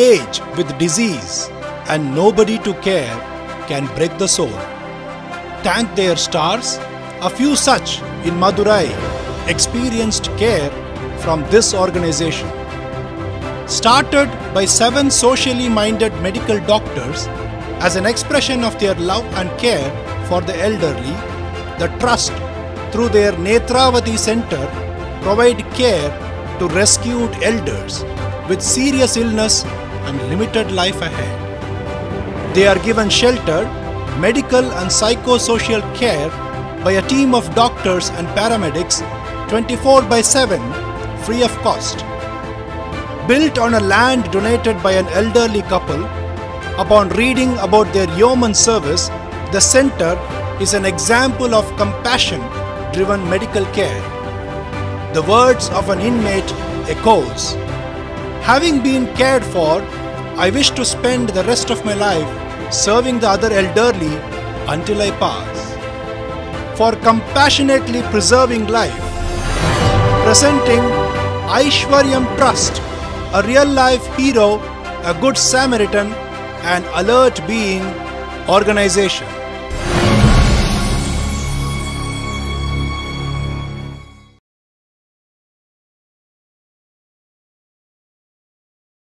age with disease and nobody to care can break the soul. Thank their stars, a few such in Madurai experienced care from this organization. Started by seven socially minded medical doctors as an expression of their love and care for the elderly, the Trust, through their Netravati Center, provide care to rescued elders with serious illness and limited life ahead. They are given shelter, medical and psychosocial care by a team of doctors and paramedics 24 by 7 free of cost. Built on a land donated by an elderly couple, upon reading about their yeoman service, the center is an example of compassion driven medical care. The words of an inmate echoes. Having been cared for, I wish to spend the rest of my life serving the other elderly until I pass. For compassionately preserving life, presenting Aishwaryam Trust, a real life hero, a good Samaritan, and alert being organization.